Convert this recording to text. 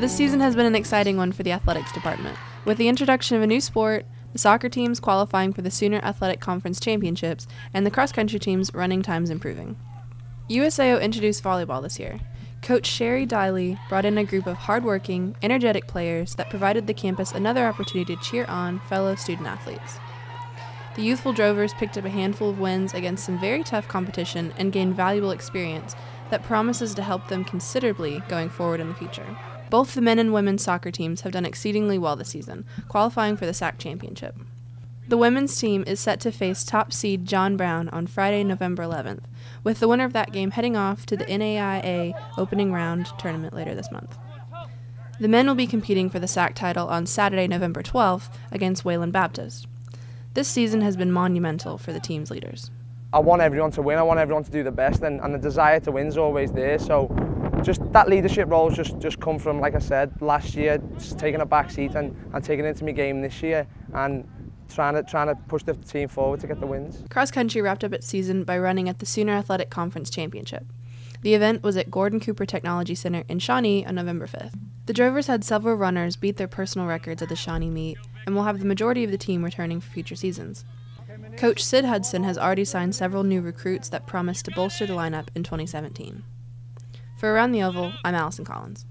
This season has been an exciting one for the athletics department, with the introduction of a new sport, the soccer teams qualifying for the Sooner Athletic Conference Championships, and the cross country teams running times improving. USAO introduced volleyball this year. Coach Sherry Diley brought in a group of hardworking, energetic players that provided the campus another opportunity to cheer on fellow student athletes. The youthful Drovers picked up a handful of wins against some very tough competition and gained valuable experience that promises to help them considerably going forward in the future. Both the men and women's soccer teams have done exceedingly well this season, qualifying for the SAC championship. The women's team is set to face top seed John Brown on Friday, November 11th, with the winner of that game heading off to the NAIA opening round tournament later this month. The men will be competing for the SAC title on Saturday, November 12th against Wayland Baptist. This season has been monumental for the team's leaders. I want everyone to win, I want everyone to do the best, and, and the desire to win is always there. So just that leadership role just just come from, like I said, last year, just taking a back seat and, and taking into my game this year and trying to trying to push the team forward to get the wins. Cross country wrapped up its season by running at the Sooner Athletic Conference Championship. The event was at Gordon Cooper Technology Center in Shawnee on November 5th. The Drovers had several runners beat their personal records at the Shawnee meet and will have the majority of the team returning for future seasons. Coach Sid Hudson has already signed several new recruits that promise to bolster the lineup in 2017. For Around the Oval, I'm Allison Collins.